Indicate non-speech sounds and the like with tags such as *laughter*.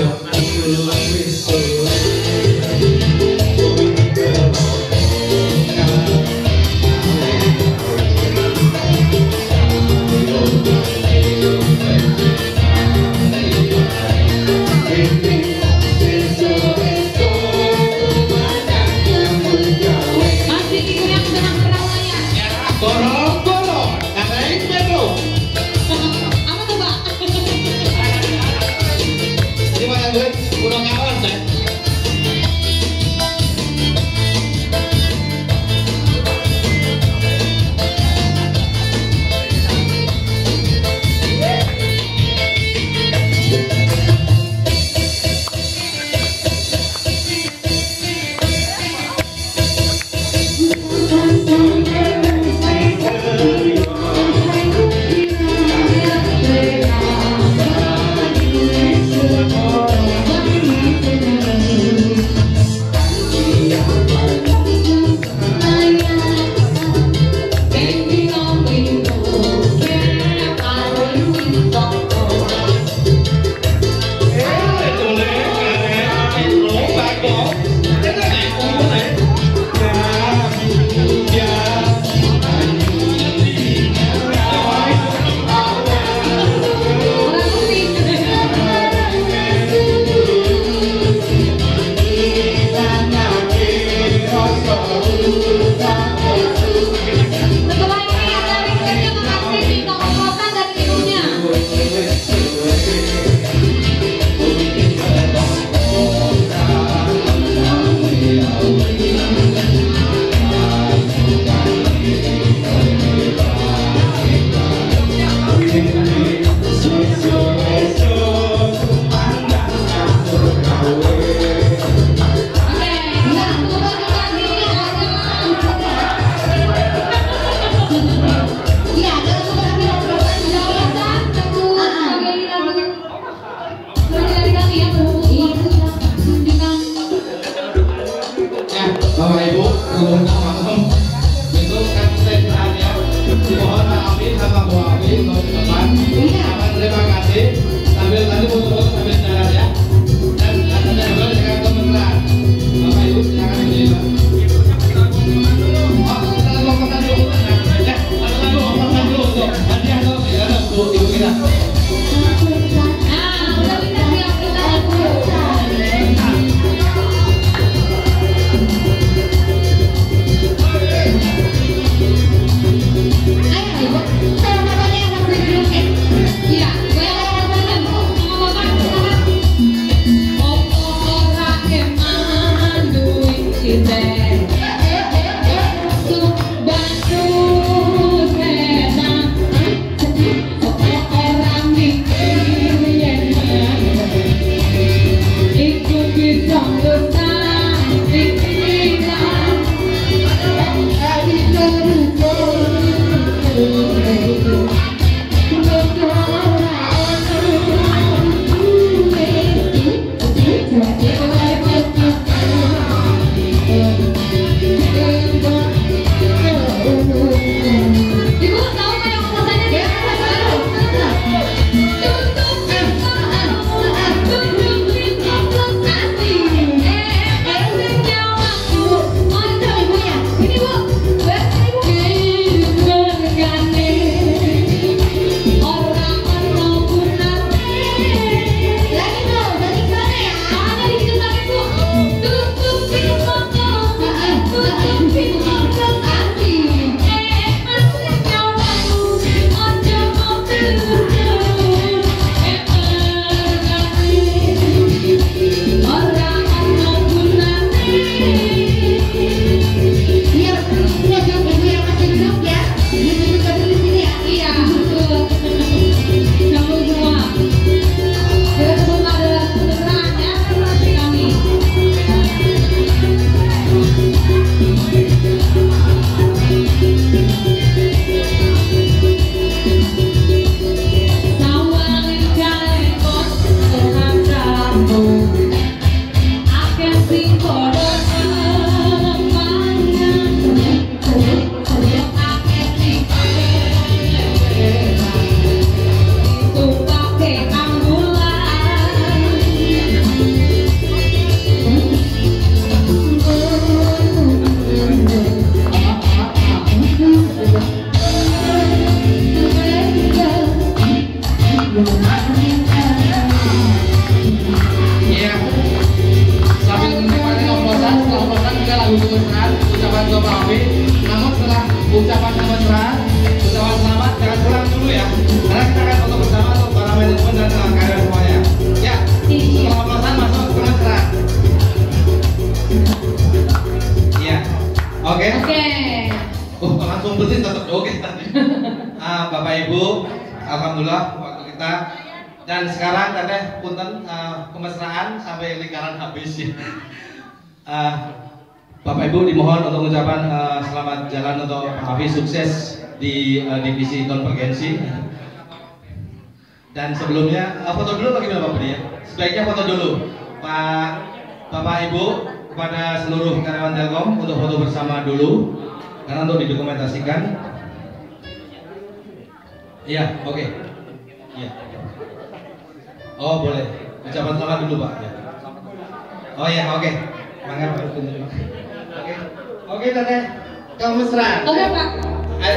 So I'm Oke. Okay? Oke. Okay. Uh, langsung bersih tetap oke. Okay. uh, Bapak Ibu, alhamdulillah waktu kita dan sekarang teteh punten uh, kemesraan sampai lingkaran habis ya. *laughs* uh, Bapak Ibu dimohon untuk ucapan uh, ah, selamat jalan untuk Hafiz sukses di uh, divisi konvergensi. Dan sebelumnya uh, foto dulu bagaimana Bapak ya? Sebaiknya foto dulu. Pak Bapak Ibu kepada seluruh karyawan Telkom untuk foto bersama dulu karena untuk didokumentasikan. Iya, oke. Okay. Iya. Oh, boleh. Ucapan selamat dulu, Pak. Iya. Oh ya, oke. Okay. Mangga Pak. Oke. Oke, tante Kamu serah Oke, Pak. Eh, Ayo